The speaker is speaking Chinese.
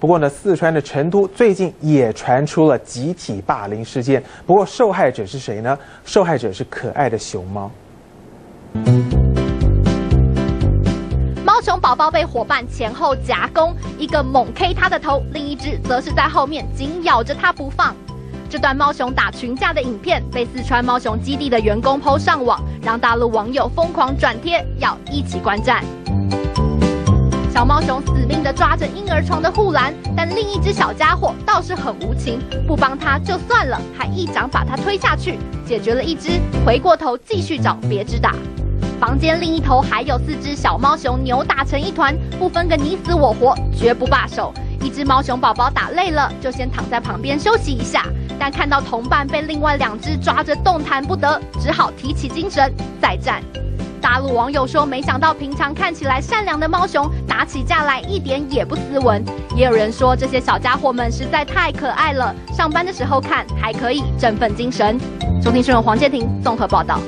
不过呢，四川的成都最近也传出了集体霸凌事件。不过受害者是谁呢？受害者是可爱的熊猫。猫熊宝宝被伙伴前后夹攻，一个猛 K 它的头，另一只则是在后面紧咬着它不放。这段猫熊打群架的影片被四川猫熊基地的员工 PO 上网，让大陆网友疯狂转贴，要一起观战。小猫熊死命地抓着婴儿床的护栏，但另一只小家伙倒是很无情，不帮它就算了，还一掌把它推下去，解决了一只，回过头继续找别只打。房间另一头还有四只小猫熊扭打成一团，不分个你死我活，绝不罢手。一只猫熊宝宝打累了，就先躺在旁边休息一下，但看到同伴被另外两只抓着动弹不得，只好提起精神再战。大陆网友说：“没想到平常看起来善良的猫熊，打起架来一点也不斯文。”也有人说：“这些小家伙们实在太可爱了，上班的时候看还可以振奋精神。”中听新闻黄建庭综合报道。